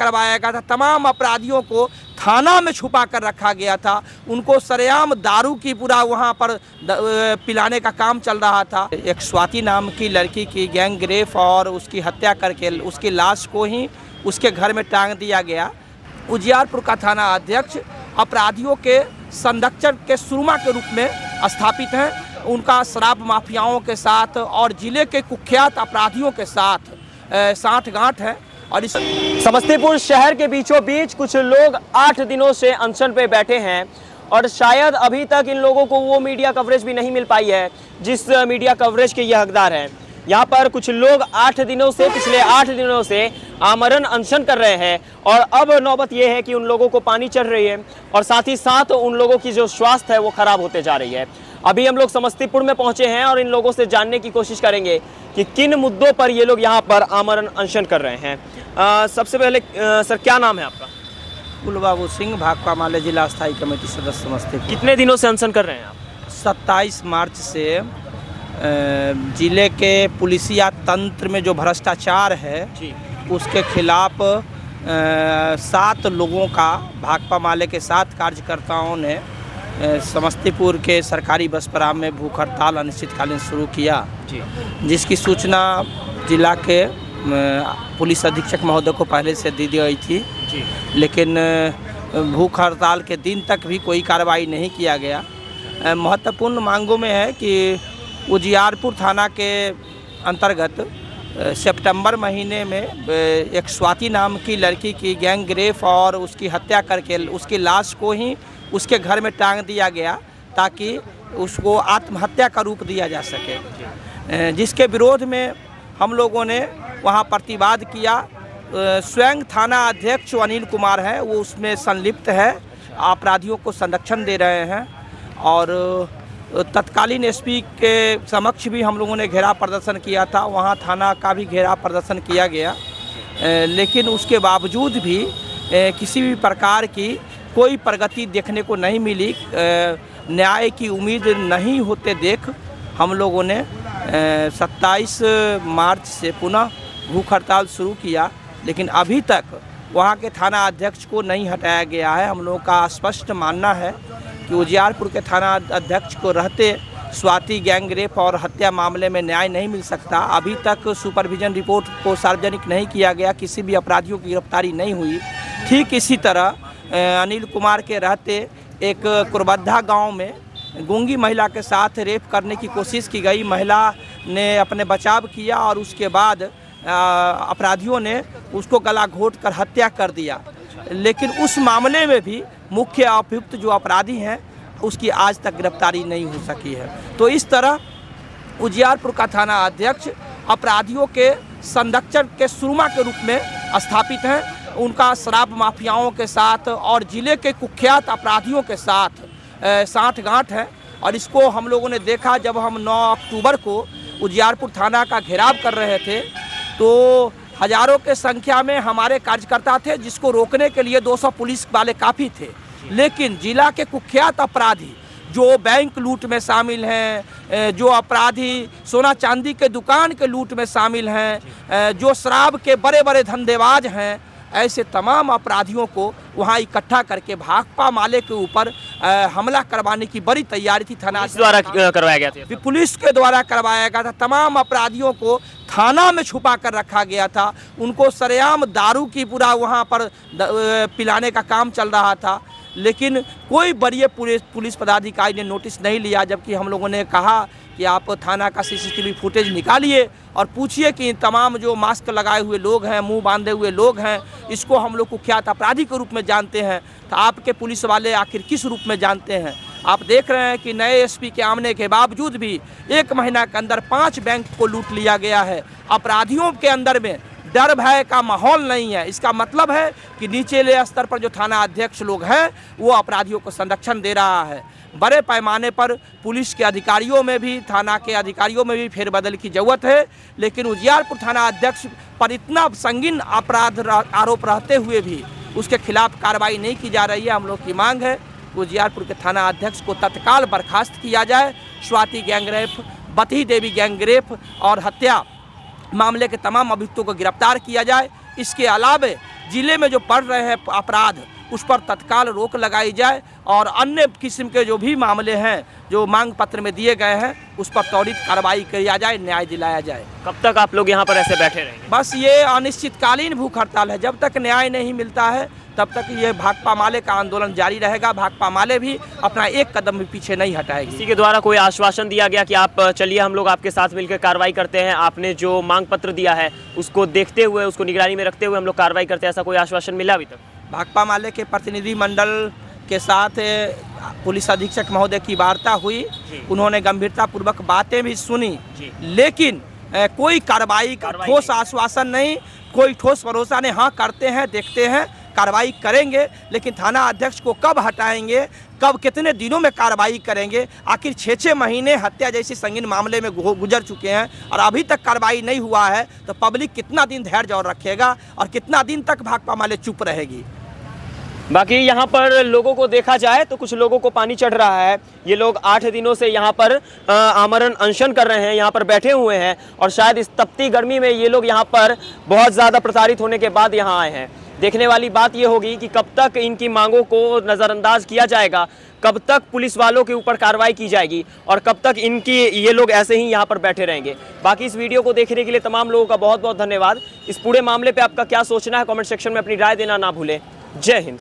करवाया गया था। तमाम अपराधियों को थाना में छुपा कर रखा गया था। उनको सरेआम दारू की पूरा वहाँ पर पिलाने का काम चल रहा था। एक स्वाति नाम की लड़की की गैंग और उसकी हत्या करके, उसकी लाश को ही उसके घर में टांग दिया गया। उजियारपुर का थाना अध्यक्ष अपराधियों के संरक्षण के सुरमा के रूप में स्थापित हैं। उनका शराब माफियाओं के साथ और ज़िले के कुख्यात अपराधियों के साथ साठ गांठ है। और इस समस्तीपुर शहर के बीचों बीच कुछ लोग आठ दिनों से अनशन पे बैठे हैं और शायद अभी तक इन लोगों को वो मीडिया कवरेज भी नहीं मिल पाई है, जिस मीडिया कवरेज के ये हकदार हैं। यहाँ पर कुछ लोग आठ दिनों से, पिछले आठ दिनों से आमरण, अनशन कर रहे हैं और अब नौबत ये है कि उन लोगों को पानी चढ़ रही है और साथ ही साथ उन लोगों की जो स्वास्थ्य है वो खराब होते जा रही है। अभी हम लोग समस्तीपुर में पहुँचे हैं और इन लोगों से जानने की कोशिश करेंगे कि किन मुद्दों पर ये लोग यहाँ पर आमरण अनशन कर रहे हैं। अ, सबसे पहले अ, सर क्या नाम है आपका? कुलबाबू सिंह भाकपा माले जिला स्थायी कमेटी सदस्य समस्तीपुर। कितने दिनों से अनशन कर रहे हैं आप? सत्ताईस मार्च से ज़िले के पुलिसिया तंत्र में जो भ्रष्टाचार है जी। उसके खिलाफ सात लोगों का भाकपा माले के सात कार्यकर्ताओं ने समस्तीपुर के सरकारी बस पराम में भूख हड़ताल अनिश्चितकालीन शुरू किया। जिसकी सूचना जिला के पुलिस अधीक्षक महोदय को पहले से दी गई थी। लेकिन भूख हड़ताल के दिन तक भी कोई कार्रवाई नहीं किया गया। महत्वपूर्ण मांगों में है कि उजियारपुर थाना के अंतर्गत सितंबर महीने में एक स्वाति नाम की लड़की की गैंग और उसकी हत्या करके, उसकी लाश को ही उसके घर में टांग दिया गया ताकि उसको आत्महत्या का रूप दिया जा सके। जिसके विरोध में हम लोगों ने वहाँ प्रतिवाद किया। स्वयं थाना अध्यक्ष अनिल कुमार हैं, वो उसमें संलिप्त है, अपराधियों को संरक्षण दे रहे हैं और तत्कालीन एसपी के समक्ष भी हम लोगों ने घेरा प्रदर्शन किया था, वहाँ थाना का भी घेरा प्रदर्शन किया गया। लेकिन उसके बावजूद भी किसी भी प्रकार की कोई प्रगति देखने को नहीं मिली। न्याय की उम्मीद नहीं होते देख हम लोगों ने सत्ताईस मार्च से पुनः भूख हड़ताल शुरू किया। लेकिन अभी तक वहाँ के थाना अध्यक्ष को नहीं हटाया गया है। हम लोगों का स्पष्ट मानना है कि उजियारपुर के थाना अध्यक्ष को रहते स्वाति गैंग रेप और हत्या मामले में न्याय नहीं मिल सकता। अभी तक सुपरविजन रिपोर्ट को सार्वजनिक नहीं किया गया, किसी भी अपराधियों की गिरफ्तारी नहीं हुई। ठीक इसी तरह अनिल कुमार के रहते एक कुरबद्धा गाँव में गूँगी महिला के साथ रेप करने की कोशिश की गई। महिला ने अपने बचाव किया और उसके बाद अपराधियों ने उसको गला घोट कर हत्या कर दिया। लेकिन उस मामले में भी मुख्य अभियुक्त जो अपराधी हैं उसकी आज तक गिरफ्तारी नहीं हो सकी है। तो इस तरह उजियारपुर का थाना अध्यक्ष अपराधियों के संरक्षण के सुरमा के रूप में स्थापित हैं। उनका शराब माफियाओं के साथ और ज़िले के कुख्यात अपराधियों के साथ अ, साठ गांठ है। और इसको हम लोगों ने देखा जब हम 9 अक्टूबर को उजियारपुर थाना का घेराव कर रहे थे तो हज़ारों के संख्या में हमारे कार्यकर्ता थे, जिसको रोकने के लिए 200 पुलिस वाले काफ़ी थे। लेकिन जिला के कुख्यात अपराधी, जो बैंक लूट में शामिल हैं जो अपराधी सोना चांदी के दुकान के लूट में शामिल हैं जो शराब के बड़े बड़े धंधेबाज हैं ऐसे तमाम अपराधियों को वहाँ इकट्ठा करके भाकपा माले के ऊपर हमला करवाने की बड़ी तैयारी थी थाना द्वारा करवाया गया था? पुलिस के द्वारा करवाया गया था। तमाम अपराधियों को थाना में छुपा कर रखा गया था। उनको सरेआम दारू की पूरा वहाँ पर पिलाने का काम चल रहा था। लेकिन कोई बड़ी पुलिस पुलिस पदाधिकारी ने नोटिस नहीं लिया, जबकि हम लोगों ने कहा कि आप थाना का सीसीटीवी फुटेज निकालिए और पूछिए कि तमाम जो मास्क लगाए हुए लोग हैं, मुँह बांधे हुए लोग हैं, इसको हम लोग कुख्यात अपराधी के रूप में जानते हैं? तो आपके पुलिस वाले आखिर किस रूप में जानते हैं? आप देख रहे हैं कि नए एसपी के आमने के बावजूद भी एक महीना के अंदर पाँच बैंक को लूट लिया गया है। अपराधियों के अंदर में डर भय का माहौल नहीं है। इसका मतलब है कि नीचेले स्तर पर जो थाना अध्यक्ष लोग हैं, वो अपराधियों को संरक्षण दे रहा है। बड़े पैमाने पर पुलिस के अधिकारियों में भी, थाना के अधिकारियों में भी फेरबदल की ज़रूरत है, लेकिन उजियारपुर थाना अध्यक्ष पर इतना संगीन अपराध आरोप रहते हुए भी उसके खिलाफ कार्रवाई नहीं की जा रही है। हम लोग की मांग है, उजियारपुर के थाना अध्यक्ष को तत्काल बर्खास्त किया जाए। स्वाति गैंगरेप, बती देवी गैंगरेप और हत्या मामले के तमाम अभियुक्तों को गिरफ़्तार किया जाए। इसके अलावे ज़िले में जो पड़ रहे हैं अपराध उस पर तत्काल रोक लगाई जाए और अन्य किस्म के जो भी मामले हैं जो मांग पत्र में दिए गए हैं उस पर त्वरित कार्रवाई किया जाए न्याय दिलाया जाए। कब तक आप लोग यहाँ पर ऐसे बैठे रहेंगे? बस ये अनिश्चितकालीन भूख हड़ताल है। जब तक न्याय नहीं मिलता है तब तक ये भाकपा माले का आंदोलन जारी रहेगा। भाकपा माले भी अपना एक कदम भी पीछे नहीं हटाएगी। इसी के द्वारा कोई आश्वासन दिया गया कि आप चलिए हम लोग आपके साथ मिलकर कार्रवाई करते हैं। आपने जो मांग पत्र दिया है उसको देखते हुए उसको निगरानी में रखते हुए हम लोग कार्रवाई करते हैं ऐसा कोई आश्वासन मिला अभी तक? भाकपा माले के प्रतिनिधि मंडल के साथ पुलिस अधीक्षक महोदय की वार्ता हुई। उन्होंने गंभीरतापूर्वक बातें भी सुनी। लेकिन कोई कार्रवाई का ठोस आश्वासन नहीं कोई ठोस भरोसा नहीं। हाँ करते हैं देखते हैं। कार्रवाई करेंगे, लेकिन थाना अध्यक्ष को कब हटाएँगे, कब कितने दिनों में कार्रवाई करेंगे, आखिर छः छः महीने हत्या जैसे संगीन मामले में गुजर चुके हैं और अभी तक कार्रवाई नहीं हुआ है तो पब्लिक कितना दिन धैर्य और रखेगा और कितना दिन तक भाकपा माले चुप रहेगी? बाकी यहाँ पर लोगों को देखा जाए तो कुछ लोगों को पानी चढ़ रहा है। ये लोग आठ दिनों से यहाँ पर आमरण अनशन कर रहे हैं, यहाँ पर बैठे हुए हैं और शायद इस तपती गर्मी में ये लोग यहाँ पर बहुत ज़्यादा प्रताड़ित होने के बाद यहाँ आए हैं। देखने वाली बात यह होगी कि कब तक इनकी मांगों को नज़रअंदाज किया जाएगा, कब तक पुलिस वालों के ऊपर कार्रवाई की जाएगी और कब तक इनकी ये लोग ऐसे ही यहाँ पर बैठे रहेंगे। बाकी इस वीडियो को देखने के लिए तमाम लोगों का बहुत बहुत धन्यवाद। इस पूरे मामले पर आपका क्या सोचना है, कॉमेंट सेक्शन में अपनी राय देना ना भूलें। जय हिंद।